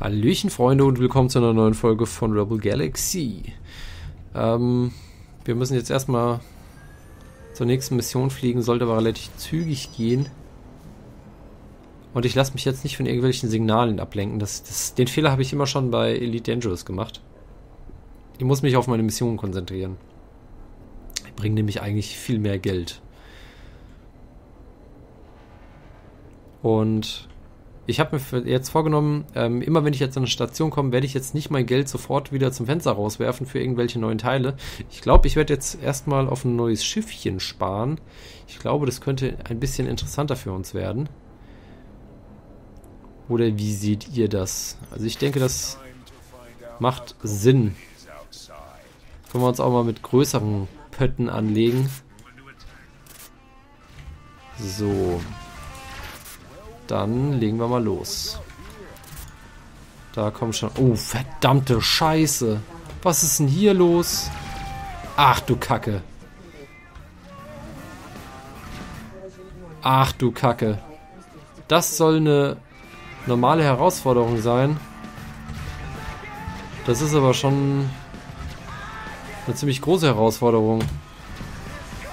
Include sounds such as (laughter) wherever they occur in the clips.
Hallöchen Freunde und willkommen zu einer neuen Folge von Rebel Galaxy. Ähm, wir müssen jetzt erstmal zur nächsten Mission fliegen, sollte aber relativ zügig gehen. Und ich lasse mich jetzt nicht von irgendwelchen Signalen ablenken. Das, das, den Fehler habe ich immer schon bei Elite Dangerous gemacht. Ich muss mich auf meine Mission konzentrieren. Die bringen nämlich eigentlich viel mehr Geld. Und ich habe mir jetzt vorgenommen, ähm, immer wenn ich jetzt an eine Station komme, werde ich jetzt nicht mein Geld sofort wieder zum Fenster rauswerfen für irgendwelche neuen Teile. Ich glaube, ich werde jetzt erstmal auf ein neues Schiffchen sparen. Ich glaube, das könnte ein bisschen interessanter für uns werden. Oder wie seht ihr das? Also ich denke, das macht Sinn. Können wir uns auch mal mit größeren Pötten anlegen. So. Dann legen wir mal los. Da kommt schon... Oh, verdammte Scheiße. Was ist denn hier los? Ach du Kacke. Ach du Kacke. Das soll eine normale Herausforderung sein. Das ist aber schon eine ziemlich große Herausforderung.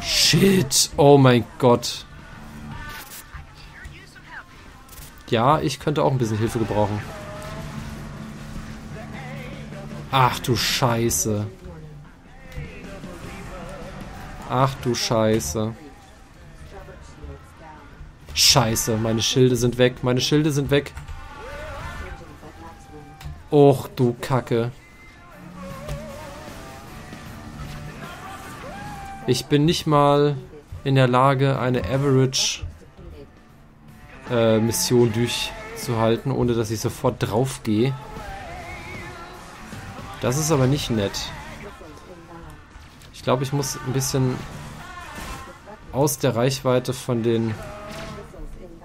Shit. Oh mein Gott. Ja, ich könnte auch ein bisschen Hilfe gebrauchen. Ach du Scheiße. Ach du Scheiße. Scheiße, meine Schilde sind weg. Meine Schilde sind weg. Och du Kacke. Ich bin nicht mal in der Lage, eine Average äh, Mission durchzuhalten, ohne dass ich sofort drauf gehe. Das ist aber nicht nett. Ich glaube, ich muss ein bisschen aus der Reichweite von den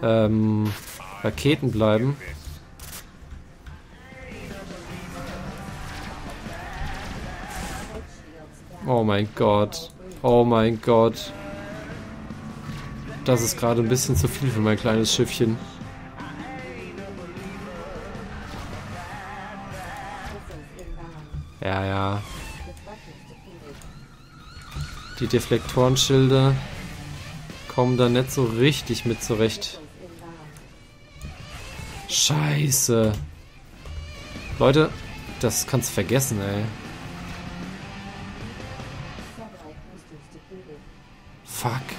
ähm, Raketen bleiben. Oh mein Gott. Oh mein Gott. Das ist gerade ein bisschen zu viel für mein kleines Schiffchen. Ja, ja. Die Deflektorenschilde kommen da nicht so richtig mit zurecht. Scheiße. Leute, das kannst vergessen, ey. Fuck.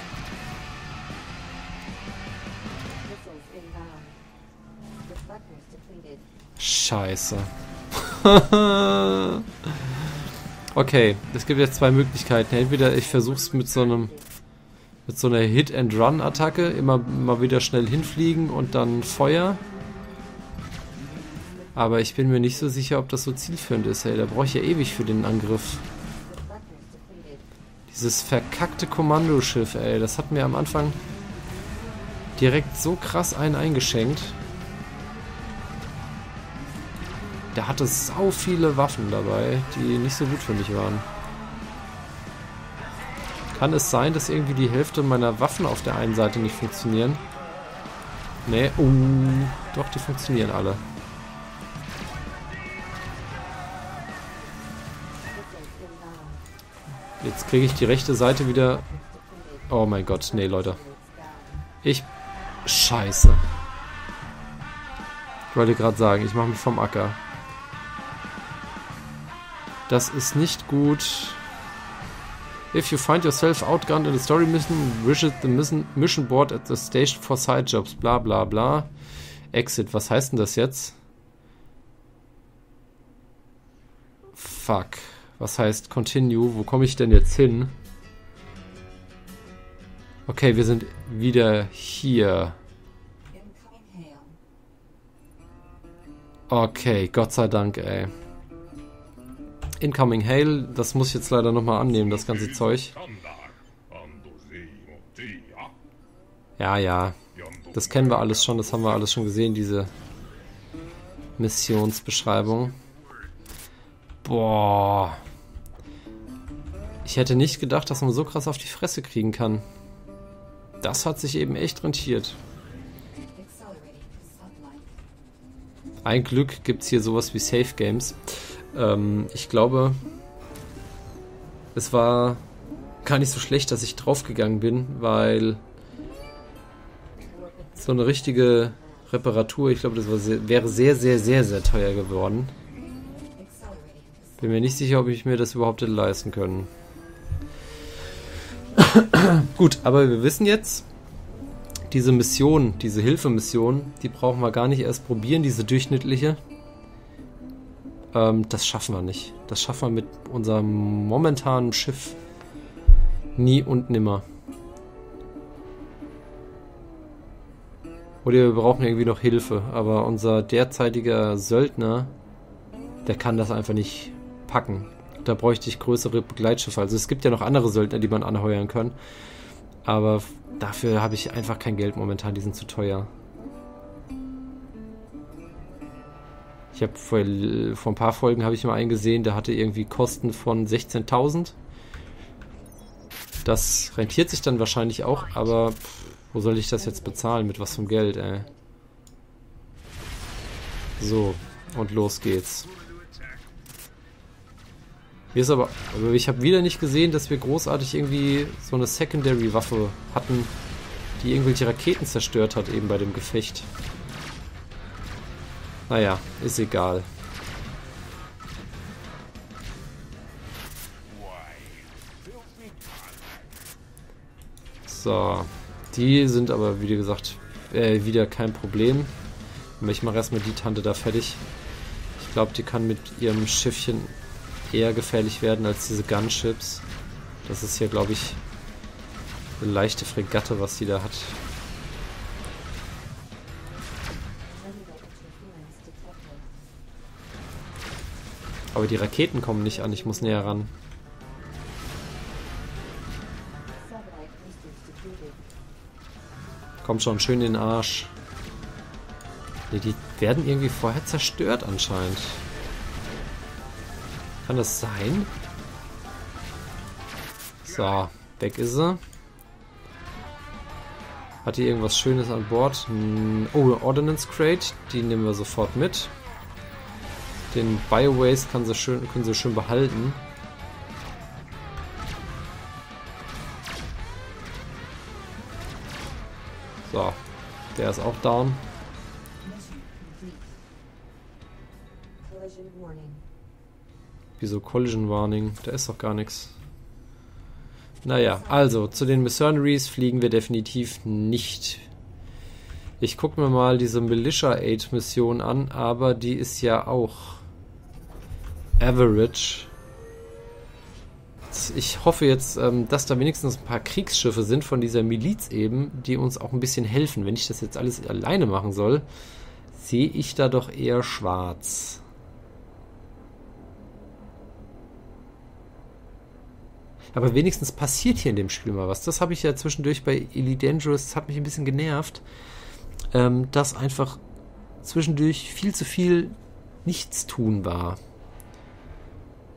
Scheiße. (laughs) okay, es gibt jetzt zwei Möglichkeiten. Entweder ich versuche es mit so einem mit so einer Hit-and-Run-Attacke immer mal wieder schnell hinfliegen und dann Feuer. Aber ich bin mir nicht so sicher, ob das so zielführend ist. Ey, da brauche ich ja ewig für den Angriff. Dieses verkackte Kommandoschiff, ey, das hat mir am Anfang direkt so krass einen eingeschenkt. Der hatte sau viele Waffen dabei, die nicht so gut für mich waren. Kann es sein, dass irgendwie die Hälfte meiner Waffen auf der einen Seite nicht funktionieren? Nee, uh, doch, die funktionieren alle. Jetzt kriege ich die rechte Seite wieder... Oh mein Gott, nee, Leute. Ich... Scheiße. Ich wollte gerade sagen, ich mache mich vom Acker. Das ist nicht gut. If you find yourself outgunned in a story mission, visit the mission board at the station for side jobs. Bla bla bla. Exit. Was heißt denn das jetzt? Fuck. Was heißt continue? Wo komme ich denn jetzt hin? Okay, wir sind wieder hier. Okay, Gott sei Dank, ey. Incoming Hail, das muss ich jetzt leider nochmal annehmen, das ganze Zeug. Ja, ja. Das kennen wir alles schon, das haben wir alles schon gesehen, diese Missionsbeschreibung. Boah. Ich hätte nicht gedacht, dass man so krass auf die Fresse kriegen kann. Das hat sich eben echt rentiert. Ein Glück gibt es hier sowas wie Safe Games. Ähm, ich glaube, es war gar nicht so schlecht, dass ich draufgegangen bin, weil so eine richtige Reparatur, ich glaube, das sehr, wäre sehr, sehr, sehr, sehr teuer geworden. Bin mir nicht sicher, ob ich mir das überhaupt hätte leisten können. (coughs) Gut, aber wir wissen jetzt, diese Mission, diese Hilfemission, die brauchen wir gar nicht erst probieren, diese durchschnittliche. Ähm, das schaffen wir nicht. Das schaffen wir mit unserem momentanen Schiff nie und nimmer. Oder wir brauchen irgendwie noch Hilfe. Aber unser derzeitiger Söldner, der kann das einfach nicht packen. Da bräuchte ich größere Begleitschiffe. Also es gibt ja noch andere Söldner, die man anheuern kann. Aber dafür habe ich einfach kein Geld momentan. Die sind zu teuer. Ich habe vor, vor ein paar Folgen habe ich mal eingesehen, der hatte irgendwie Kosten von 16.000. Das rentiert sich dann wahrscheinlich auch, aber pff, wo soll ich das jetzt bezahlen? Mit was vom Geld, ey? So, und los geht's. Hier ist aber, aber ich habe wieder nicht gesehen, dass wir großartig irgendwie so eine Secondary-Waffe hatten, die irgendwelche Raketen zerstört hat eben bei dem Gefecht. Naja, ist egal. So, die sind aber, wie gesagt, äh, wieder kein Problem. Ich mache erstmal die Tante da fertig. Ich glaube, die kann mit ihrem Schiffchen eher gefährlich werden als diese Gunships. Das ist hier, glaube ich, eine leichte Fregatte, was die da hat. Aber die Raketen kommen nicht an, ich muss näher ran. Kommt schon, schön in den Arsch. Nee, die werden irgendwie vorher zerstört anscheinend. Kann das sein? So, weg ist sie. Hat die irgendwas Schönes an Bord? Oh, Ordnance Crate. Die nehmen wir sofort mit. Den Biowaste kann sie schön, können sie schön behalten. So, der ist auch down. Wieso Collision Warning? Da ist doch gar nichts. Naja, also zu den Mercenaries fliegen wir definitiv nicht. Ich gucke mir mal diese Militia Aid Mission an, aber die ist ja auch Average. Ich hoffe jetzt, ähm, dass da wenigstens ein paar Kriegsschiffe sind von dieser Miliz eben, die uns auch ein bisschen helfen. Wenn ich das jetzt alles alleine machen soll, sehe ich da doch eher schwarz. Aber wenigstens passiert hier in dem Spiel mal was. Das habe ich ja zwischendurch bei Elite Dangerous, das hat mich ein bisschen genervt, ähm, dass einfach zwischendurch viel zu viel Nichtstun war.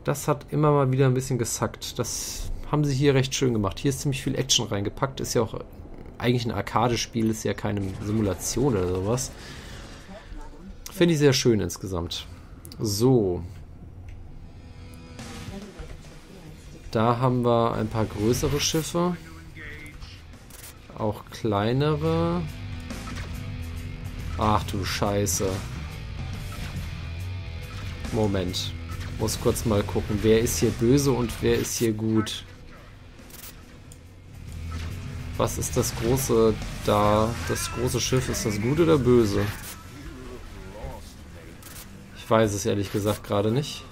Das hat immer mal wieder ein bisschen gesackt. Das haben sie hier recht schön gemacht. Hier ist ziemlich viel Action reingepackt. Ist ja auch eigentlich ein Arcade-Spiel, ist ja keine Simulation oder sowas. Finde ich sehr schön insgesamt. So. Da haben wir ein paar größere Schiffe. Auch kleinere. Ach du Scheiße. Moment. Muss kurz mal gucken, wer ist hier böse und wer ist hier gut. Was ist das große da? Das große Schiff, ist das gut oder böse? Ich weiß es ehrlich gesagt gerade nicht.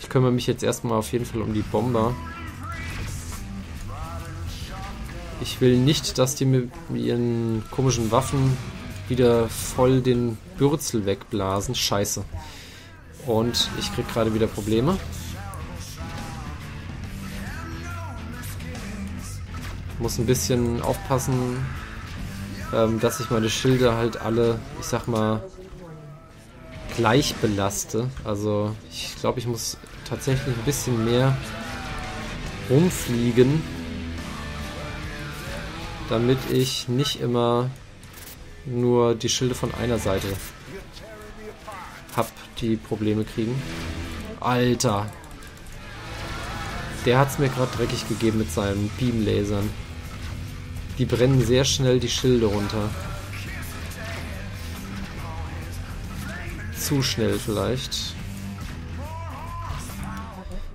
Ich kümmere mich jetzt erstmal auf jeden Fall um die Bomber. Ich will nicht, dass die mit ihren komischen Waffen wieder voll den Bürzel wegblasen. Scheiße. Und ich krieg gerade wieder Probleme. Muss ein bisschen aufpassen, ähm, dass ich meine Schilde halt alle, ich sag mal, gleich belaste. Also ich glaube, ich muss tatsächlich ein bisschen mehr rumfliegen damit ich nicht immer nur die Schilde von einer Seite hab, die Probleme kriegen. Alter. Der hat es mir gerade dreckig gegeben mit seinen Beamlasern. Die brennen sehr schnell die Schilde runter. Zu schnell vielleicht.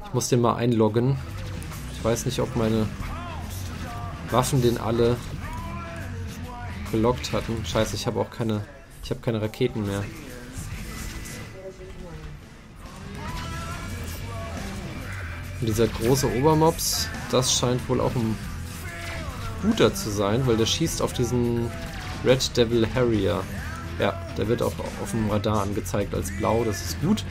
Ich muss den mal einloggen. Ich weiß nicht, ob meine Waffen den alle gelockt hatten. Scheiße, ich habe auch keine. Ich habe keine Raketen mehr. Und dieser große Obermops, das scheint wohl auch ein guter zu sein, weil der schießt auf diesen Red Devil Harrier. Ja, der wird auch auf dem Radar angezeigt als blau, das ist gut.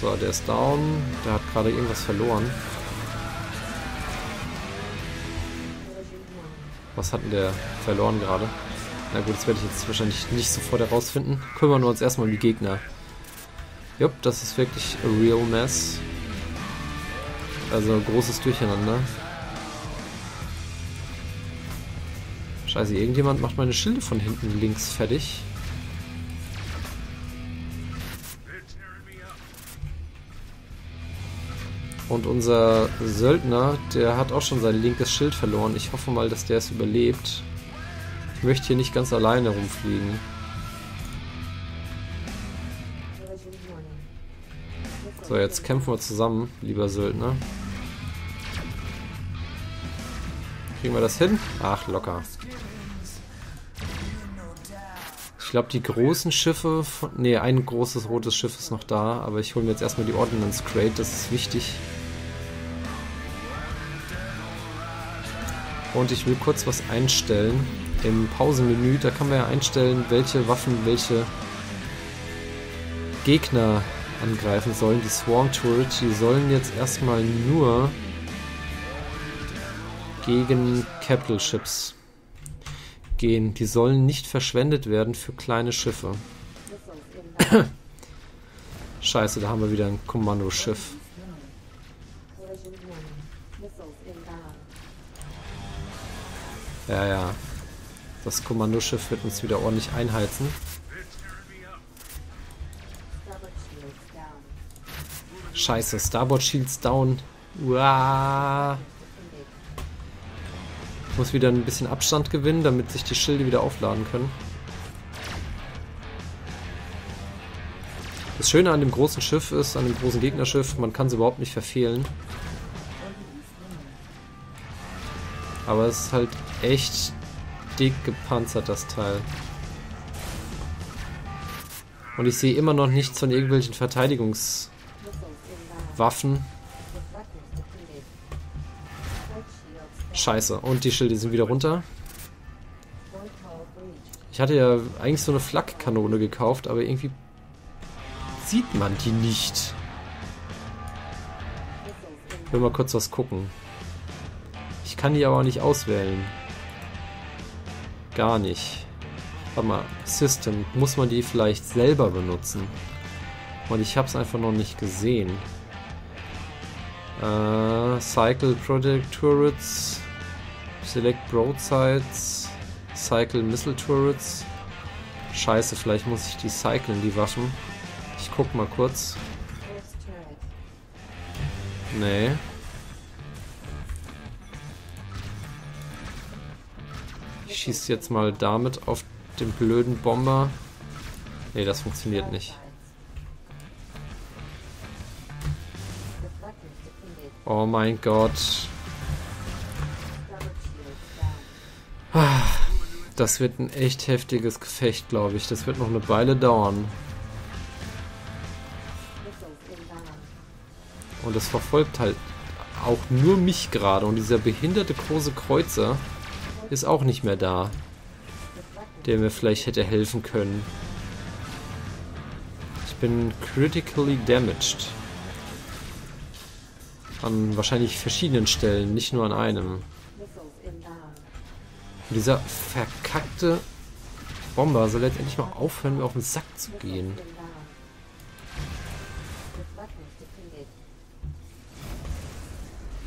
So, der ist down. Der hat gerade irgendwas verloren. Was hat denn der verloren gerade? Na gut, das werde ich jetzt wahrscheinlich nicht sofort herausfinden. Kümmern wir uns erstmal um die Gegner. Jupp, das ist wirklich a real mess. Also großes Durcheinander. Scheiße, irgendjemand macht meine Schilde von hinten links fertig. Und unser Söldner, der hat auch schon sein linkes Schild verloren. Ich hoffe mal, dass der es überlebt. Ich möchte hier nicht ganz alleine rumfliegen. So, jetzt kämpfen wir zusammen, lieber Söldner. Kriegen wir das hin? Ach, locker. Ich glaube, die großen Schiffe... Nee, ein großes rotes Schiff ist noch da, aber ich hole mir jetzt erstmal die Ordnance Crate, das ist wichtig. Und ich will kurz was einstellen im Pausenmenü. Da kann man ja einstellen, welche Waffen welche Gegner angreifen sollen. Die Swarm Turret, die sollen jetzt erstmal nur gegen Capital Ships gehen. Die sollen nicht verschwendet werden für kleine Schiffe. (coughs) Scheiße, da haben wir wieder ein Kommandoschiff. Ja, ja. Das Kommandoschiff wird uns wieder ordentlich einheizen. Scheiße, Starboard Shields down. Uah. Muss wieder ein bisschen Abstand gewinnen, damit sich die Schilde wieder aufladen können. Das Schöne an dem großen Schiff ist, an dem großen Gegnerschiff, man kann es überhaupt nicht verfehlen. Aber es ist halt echt dick gepanzert, das Teil. Und ich sehe immer noch nichts von irgendwelchen Verteidigungswaffen. Scheiße. Und die Schilde sind wieder runter. Ich hatte ja eigentlich so eine Flakkanone gekauft, aber irgendwie sieht man die nicht. Ich will mal kurz was gucken kann die aber auch nicht auswählen. Gar nicht. Warte mal, System, muss man die vielleicht selber benutzen? Und ich habe es einfach noch nicht gesehen. Äh, Cycle Project Turrets, Select Broadsides, Cycle Missile Turrets. Scheiße, vielleicht muss ich die cyclen, die Waffen. Ich guck mal kurz. Nee. Schießt jetzt mal damit auf den blöden Bomber. Ne, das funktioniert nicht. Oh mein Gott. Das wird ein echt heftiges Gefecht, glaube ich. Das wird noch eine Weile dauern. Und es verfolgt halt auch nur mich gerade. Und dieser behinderte große Kreuzer ist auch nicht mehr da. Der mir vielleicht hätte helfen können. Ich bin critically damaged. An wahrscheinlich verschiedenen Stellen, nicht nur an einem. Und dieser verkackte Bomber soll jetzt endlich mal aufhören, mir auf den Sack zu gehen.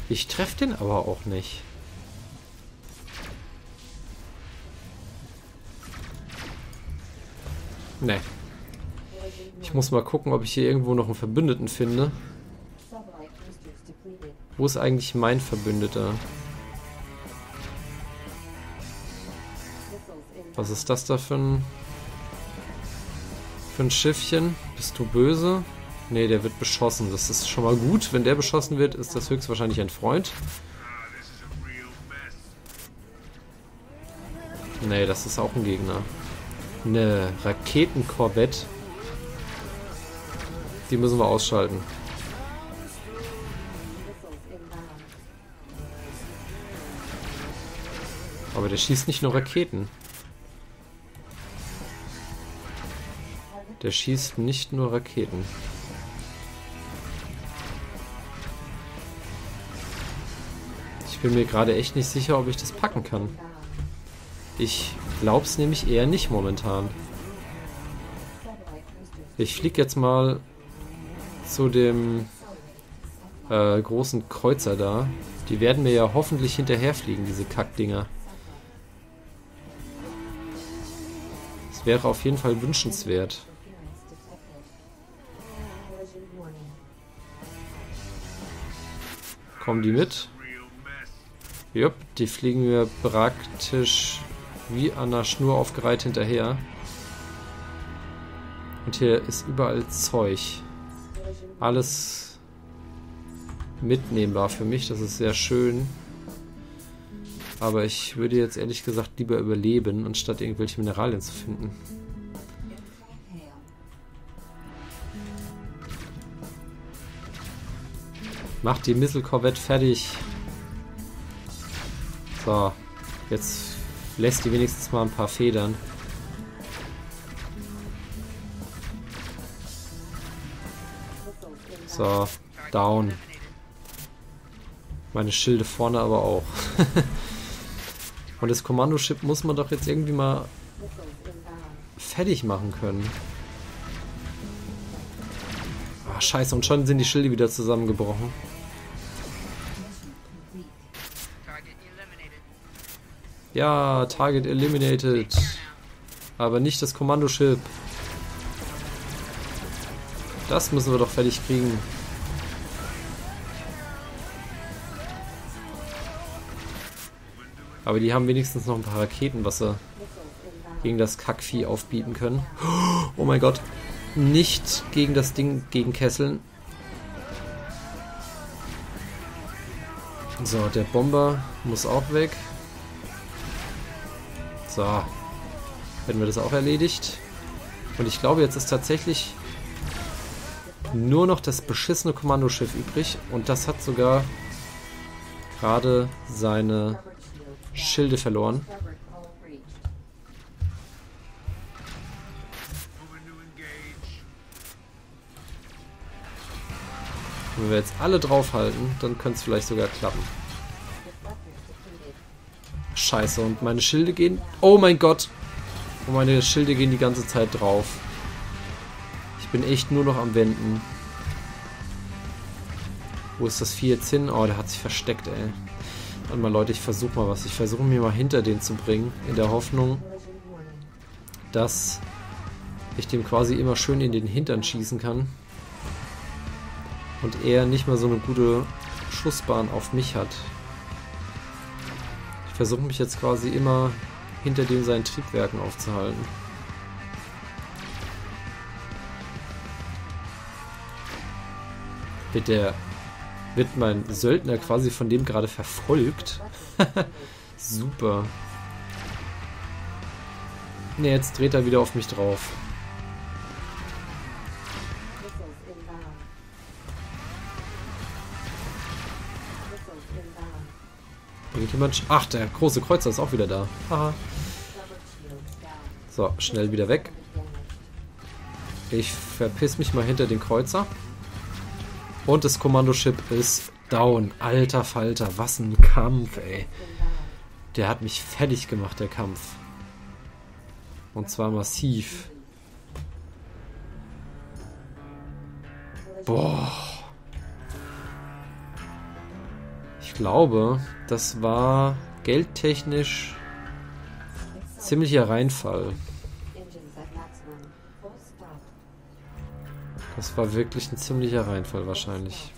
Ich treffe den aber auch nicht. Ne. Ich muss mal gucken, ob ich hier irgendwo noch einen Verbündeten finde. Wo ist eigentlich mein Verbündeter? Was ist das da für ein... Für ein Schiffchen? Bist du böse? Ne, der wird beschossen. Das ist schon mal gut. Wenn der beschossen wird, ist das höchstwahrscheinlich ein Freund. Ne, das ist auch ein Gegner. Eine Raketenkorvette. Die müssen wir ausschalten. Aber der schießt nicht nur Raketen. Der schießt nicht nur Raketen. Ich bin mir gerade echt nicht sicher, ob ich das packen kann. Ich glaub's nämlich eher nicht momentan. Ich flieg jetzt mal zu dem äh, großen Kreuzer da. Die werden mir ja hoffentlich hinterherfliegen, diese Kackdinger. Das wäre auf jeden Fall wünschenswert. Kommen die mit? Jupp, die fliegen mir praktisch wie an der Schnur aufgereiht hinterher. Und hier ist überall Zeug. Alles mitnehmbar für mich, das ist sehr schön. Aber ich würde jetzt ehrlich gesagt lieber überleben, anstatt irgendwelche Mineralien zu finden. Macht die Missile-Korvette fertig. So, jetzt lässt die wenigstens mal ein paar Federn. So, down. Meine Schilde vorne aber auch. (laughs) Und das Kommandoship muss man doch jetzt irgendwie mal fertig machen können. Ah, scheiße, und schon sind die Schilde wieder zusammengebrochen. Ja, Target eliminated. Aber nicht das Kommandoship. Das müssen wir doch fertig kriegen. Aber die haben wenigstens noch ein paar Raketen, was sie gegen das Kackvieh aufbieten können. Oh mein Gott. Nicht gegen das Ding gegen Kesseln. So, der Bomber muss auch weg. So. Hätten wir das auch erledigt. Und ich glaube, jetzt ist tatsächlich nur noch das beschissene Kommandoschiff übrig. Und das hat sogar gerade seine Schilde verloren. Wenn wir jetzt alle draufhalten, dann könnte es vielleicht sogar klappen. Scheiße, und meine Schilde gehen... Oh mein Gott! Und meine Schilde gehen die ganze Zeit drauf. Ich bin echt nur noch am Wenden. Wo ist das Vieh jetzt hin? Oh, der hat sich versteckt, ey. Warte mal, Leute, ich versuche mal was. Ich versuche mir mal hinter den zu bringen, in der Hoffnung, dass ich dem quasi immer schön in den Hintern schießen kann. Und er nicht mal so eine gute Schussbahn auf mich hat. Ich versuche mich jetzt quasi immer hinter dem seinen Triebwerken aufzuhalten. Wird der wird mein Söldner quasi von dem gerade verfolgt? (laughs) Super. Ne, jetzt dreht er wieder auf mich drauf. Irgendjemand... Ach, der große Kreuzer ist auch wieder da. Haha. So, schnell wieder weg. Ich verpiss mich mal hinter den Kreuzer. Und das Kommandoship ist down. Alter Falter, was ein Kampf, ey. Der hat mich fertig gemacht, der Kampf. Und zwar massiv. Boah. Ich glaube, das war geldtechnisch ziemlicher Reinfall. Das war wirklich ein ziemlicher Reinfall wahrscheinlich.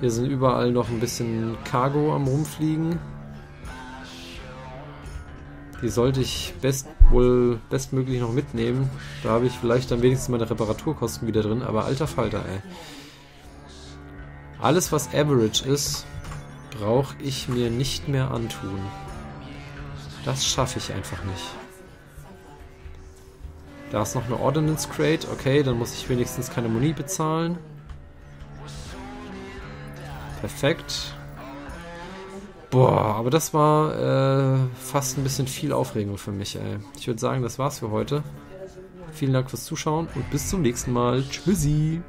Hier sind überall noch ein bisschen Cargo am rumfliegen. Die sollte ich best wohl bestmöglich noch mitnehmen. Da habe ich vielleicht dann wenigstens meine Reparaturkosten wieder drin. Aber alter Falter, ey. Alles, was Average ist, brauche ich mir nicht mehr antun. Das schaffe ich einfach nicht. Da ist noch eine Ordnance Crate. Okay, dann muss ich wenigstens keine Muni bezahlen. Perfekt. Boah, aber das war äh, fast ein bisschen viel Aufregung für mich, ey. Ich würde sagen, das war's für heute. Vielen Dank fürs Zuschauen und bis zum nächsten Mal. Tschüssi.